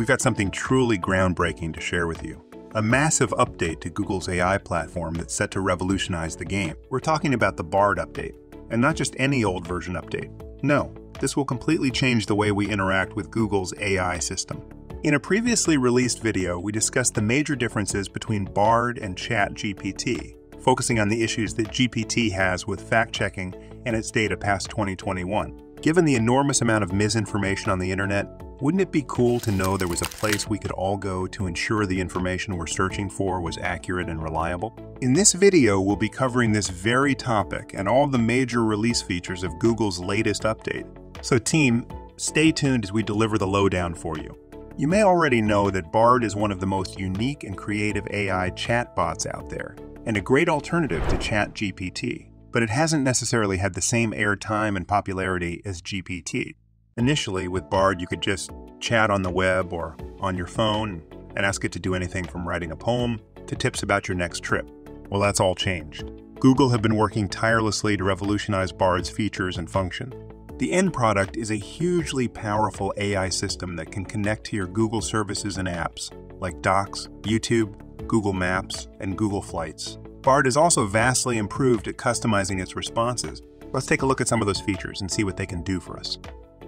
we've got something truly groundbreaking to share with you. A massive update to Google's AI platform that's set to revolutionize the game. We're talking about the Bard update, and not just any old version update. No, this will completely change the way we interact with Google's AI system. In a previously released video, we discussed the major differences between Bard and ChatGPT, focusing on the issues that GPT has with fact checking and its data past 2021. Given the enormous amount of misinformation on the internet, wouldn't it be cool to know there was a place we could all go to ensure the information we're searching for was accurate and reliable? In this video, we'll be covering this very topic and all the major release features of Google's latest update. So team, stay tuned as we deliver the lowdown for you. You may already know that Bard is one of the most unique and creative AI chatbots out there, and a great alternative to ChatGPT but it hasn't necessarily had the same airtime and popularity as GPT. Initially, with Bard, you could just chat on the web or on your phone and ask it to do anything from writing a poem to tips about your next trip. Well, that's all changed. Google have been working tirelessly to revolutionize Bard's features and function. The end product is a hugely powerful AI system that can connect to your Google services and apps like Docs, YouTube, Google Maps, and Google Flights. Bard is also vastly improved at customizing its responses. Let's take a look at some of those features and see what they can do for us.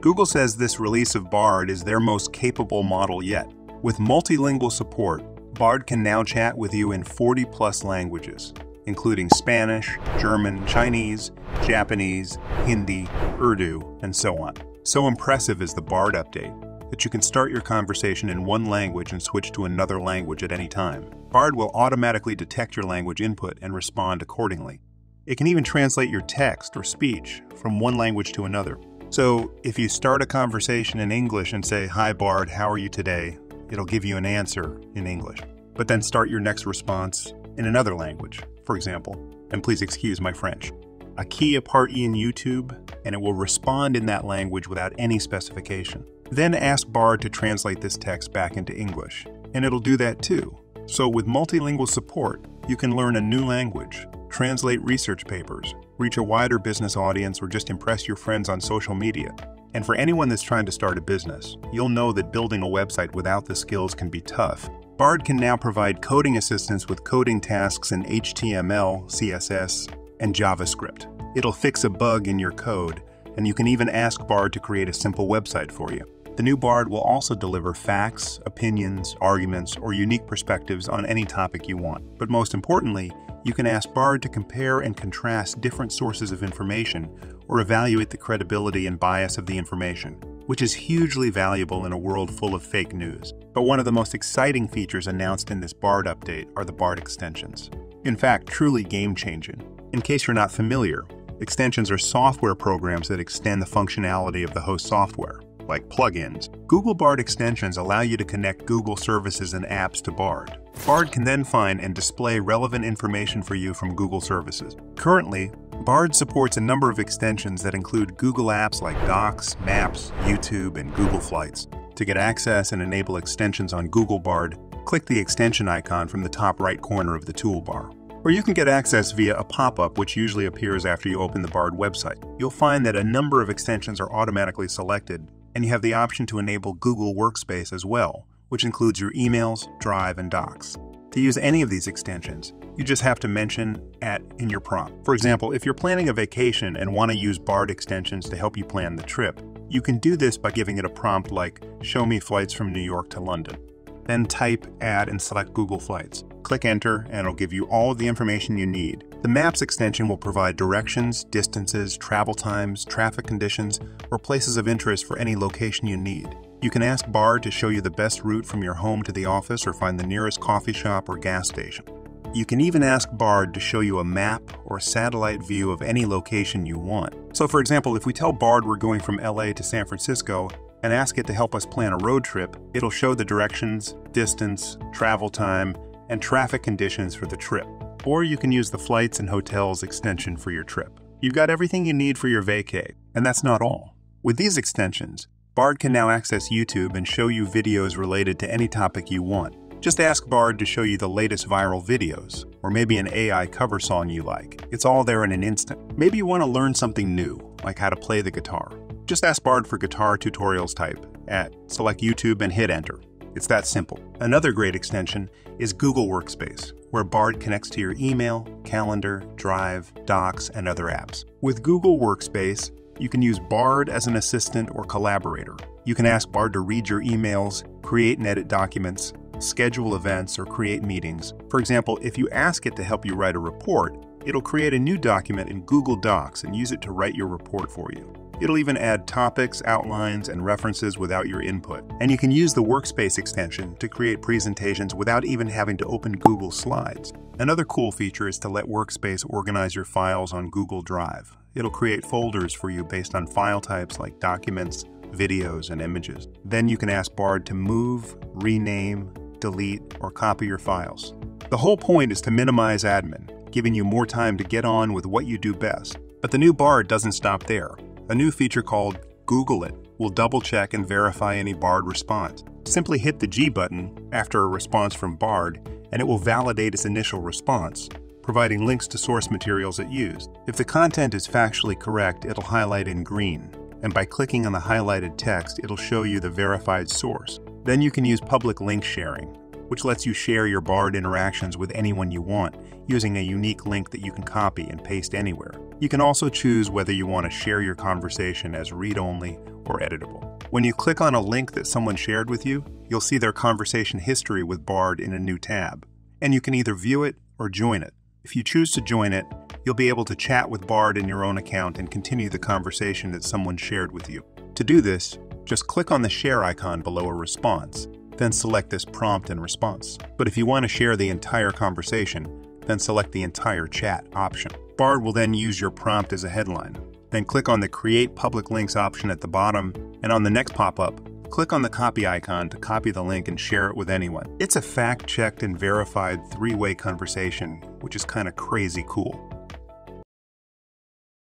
Google says this release of Bard is their most capable model yet. With multilingual support, Bard can now chat with you in 40 plus languages, including Spanish, German, Chinese, Japanese, Hindi, Urdu, and so on. So impressive is the Bard update that you can start your conversation in one language and switch to another language at any time. Bard will automatically detect your language input and respond accordingly. It can even translate your text or speech from one language to another. So, if you start a conversation in English and say, Hi Bard, how are you today? It'll give you an answer in English. But then start your next response in another language, for example, and please excuse my French. A key apart in YouTube, and it will respond in that language without any specification. Then ask Bard to translate this text back into English, and it'll do that too. So, with multilingual support, you can learn a new language, translate research papers, reach a wider business audience, or just impress your friends on social media. And for anyone that's trying to start a business, you'll know that building a website without the skills can be tough. Bard can now provide coding assistance with coding tasks in HTML, CSS, and JavaScript. It'll fix a bug in your code, and you can even ask Bard to create a simple website for you. The new Bard will also deliver facts, opinions, arguments, or unique perspectives on any topic you want. But most importantly, you can ask Bard to compare and contrast different sources of information or evaluate the credibility and bias of the information, which is hugely valuable in a world full of fake news. But one of the most exciting features announced in this Bard update are the Bard extensions. In fact, truly game changing. In case you're not familiar, extensions are software programs that extend the functionality of the host software like plugins. Google Bard extensions allow you to connect Google services and apps to Bard. Bard can then find and display relevant information for you from Google services. Currently, Bard supports a number of extensions that include Google apps like Docs, Maps, YouTube, and Google Flights. To get access and enable extensions on Google Bard, click the extension icon from the top right corner of the toolbar. Or you can get access via a pop up, which usually appears after you open the Bard website. You'll find that a number of extensions are automatically selected, and you have the option to enable Google Workspace as well, which includes your emails, Drive, and Docs. To use any of these extensions, you just have to mention at in your prompt. For example, if you're planning a vacation and want to use BARD extensions to help you plan the trip, you can do this by giving it a prompt like, Show me flights from New York to London. Then type, add, and select Google Flights. Click Enter, and it'll give you all the information you need. The Maps extension will provide directions, distances, travel times, traffic conditions, or places of interest for any location you need. You can ask Bard to show you the best route from your home to the office or find the nearest coffee shop or gas station. You can even ask Bard to show you a map or satellite view of any location you want. So, for example, if we tell Bard we're going from LA to San Francisco, and ask it to help us plan a road trip, it'll show the directions, distance, travel time, and traffic conditions for the trip. Or you can use the flights and hotels extension for your trip. You've got everything you need for your vacay, and that's not all. With these extensions, Bard can now access YouTube and show you videos related to any topic you want. Just ask Bard to show you the latest viral videos, or maybe an AI cover song you like. It's all there in an instant. Maybe you want to learn something new, like how to play the guitar. Just ask Bard for guitar tutorials type at select YouTube and hit enter. It's that simple. Another great extension is Google Workspace, where Bard connects to your email, calendar, Drive, Docs, and other apps. With Google Workspace, you can use Bard as an assistant or collaborator. You can ask Bard to read your emails, create and edit documents, schedule events, or create meetings. For example, if you ask it to help you write a report, it'll create a new document in Google Docs and use it to write your report for you. It'll even add topics, outlines, and references without your input. And you can use the Workspace extension to create presentations without even having to open Google Slides. Another cool feature is to let Workspace organize your files on Google Drive. It'll create folders for you based on file types like documents, videos, and images. Then you can ask Bard to move, rename, delete, or copy your files. The whole point is to minimize admin, giving you more time to get on with what you do best. But the new Bard doesn't stop there. A new feature called Google It will double check and verify any Bard response. Simply hit the G button after a response from Bard, and it will validate its initial response, providing links to source materials it used. If the content is factually correct, it'll highlight in green, and by clicking on the highlighted text, it'll show you the verified source. Then you can use public link sharing, which lets you share your BARD interactions with anyone you want using a unique link that you can copy and paste anywhere. You can also choose whether you want to share your conversation as read-only or editable. When you click on a link that someone shared with you, you'll see their conversation history with BARD in a new tab, and you can either view it or join it. If you choose to join it, you'll be able to chat with Bard in your own account and continue the conversation that someone shared with you. To do this, just click on the share icon below a response, then select this prompt and response. But if you want to share the entire conversation, then select the entire chat option. Bard will then use your prompt as a headline. Then click on the Create Public Links option at the bottom, and on the next pop-up, click on the copy icon to copy the link and share it with anyone. It's a fact checked and verified three way conversation, which is kind of crazy cool.